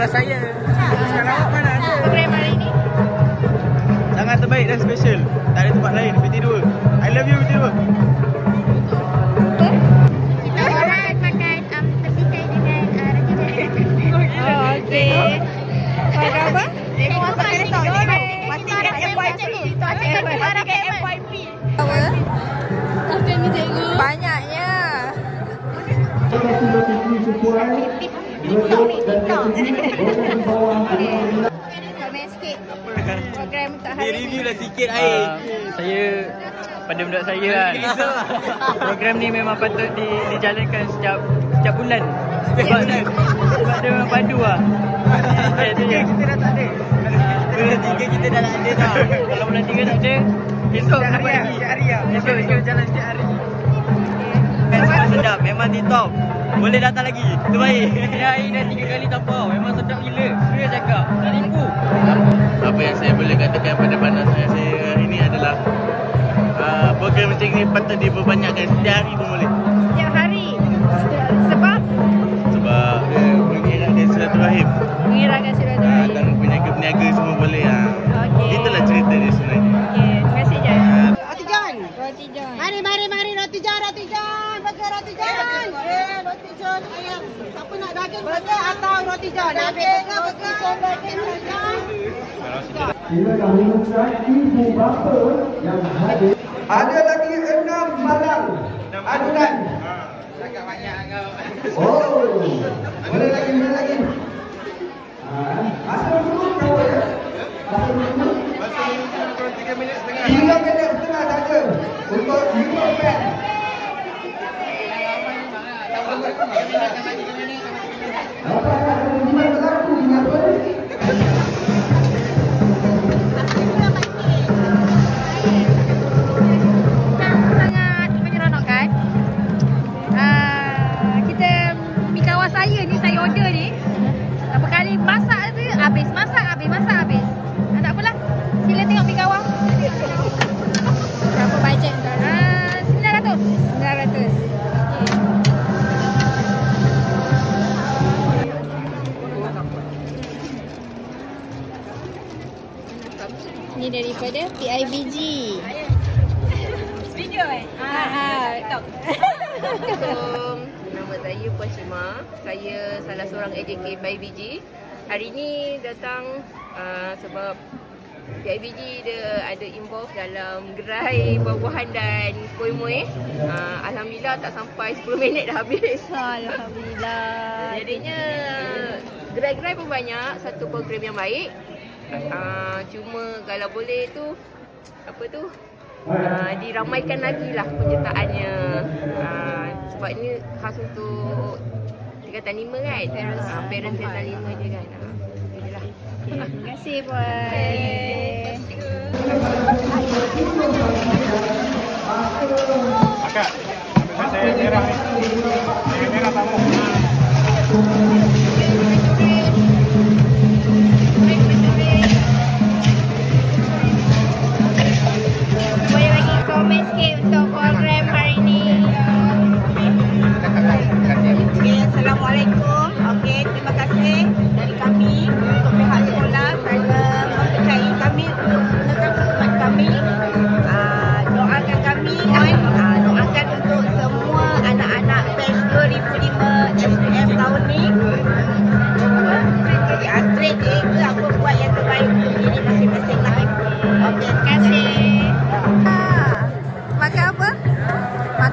Sekolah saya. Sekolah awak mana ada? Program hari ni. Sangat terbaik dan special. Tak ada tempat lain. PT2. I love you PT2. Kita Komen sikit. Program untuk Dia hari review ni. dah sikit air. Uh, saya pada budak saya kan. Program ni memang patut di, dijalankan setiap setiap bulan. Sebab sebab dia memang padu lah. Je. Kita dah tak ada. Bulan tiga kita dah tak ada dah. Kalau bulan tiga tak ada, esok Setiap hari dapat lah. lagi. Setiap hari lah. Esok. jalan setiap hari. Memang sedap, memang di top. Boleh datang lagi. Terbaik. Dia air dah tiga kali tapau. Memang sedap gila. Dia cakap, tak limpu. apa yang saya boleh katakan pada pandangan saya, saya ini adalah uh, program macam ni patut diperbanyakkan setiap hari pun boleh Setiap hari. Burger atau Roti John? Daging ke burger? Daging Roti John. Ada lagi enam malang adunan. Agak banyak kau. Oh, boleh lagi, boleh lagi. Ah, Masa dulu berapa ya? Masa dulu? Masa menunggu 3 minit setengah. Tiga minit setengah saja untuk lima pen. Apa yang akan dibuat saya ni saya order ni. Berapa kali masak tu habis masak daripada PIBG. Video eh? Ah, ah. Assalamualaikum. Nama saya Puan Shima. Saya salah seorang AJK PIBG. Hari ini datang uh, sebab PIBG dia ada involve dalam gerai buah-buahan dan kuih-muih. Uh, Alhamdulillah tak sampai 10 minit dah habis. Alhamdulillah. Jadinya gerai-gerai pun banyak, satu program yang baik. Uh, cuma kalau boleh tu apa tu? Uh, diramaikan lagi lah penyertaannya. Uh, sebab ini khas untuk tingkatan lima kan? Parents, uh, parents tingkatan lima je kan? Uh, itulah. Terima kasih puan. Akak, saya merah. Ni. Saya merah tamu.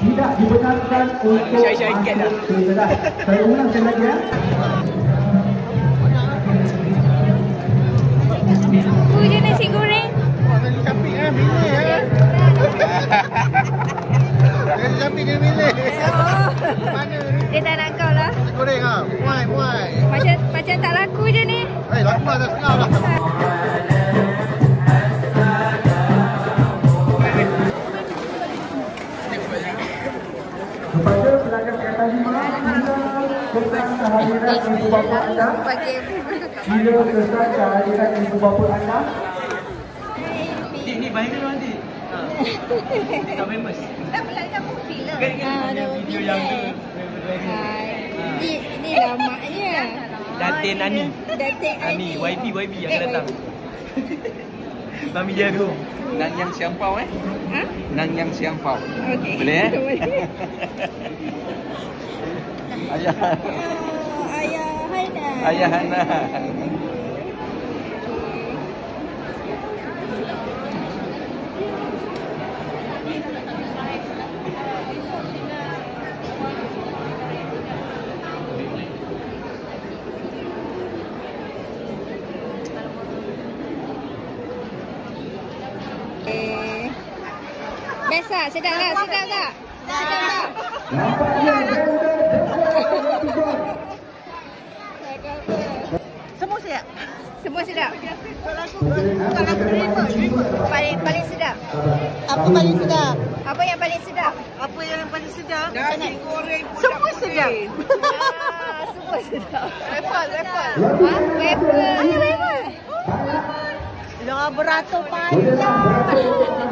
tidak dibenarkan untuk masuk ke kelas. Saya ulang sekali lagi ya. Aku je nasi goreng. Eh, milih eh. Dari samping dia milih. Oh. Mana ni? Dia tak nak kau lah. Goreng ah. Muai, muai. Macam macam tak laku je ni. Eh, lama dah setengah lah. silakan kata lima tentang kehadiran ibu bapa anda. Sila tentang kehadiran ibu bapa anda. Ini baik kan nanti? Kita famous. Tak pula, kita pun sila. Kan ada video yang tu. Ini, ini lamaknya. Datin Ani. Datin Ani. YB, YB yang datang. Mami Jaru. Nang yang siampau eh. Nang yang siampau. Boleh eh? Boleh. Ayah. Ayah Haida. Ayah Hana. Eh. Best tak? Sedap tak? Sedap tak? Sedap tak? Nampaknya Semua sedap. Semua sedap. Lagu drama, drama. Paling paling sedap. Apa paling sedap? Apa yang paling sedap? Apa yang paling sedap? Nasi goreng. Semua sedap. Ah, semua sedap. Lepas, lepas. Ha? Ya, waffle. Jangan beratur Boleh tak beratur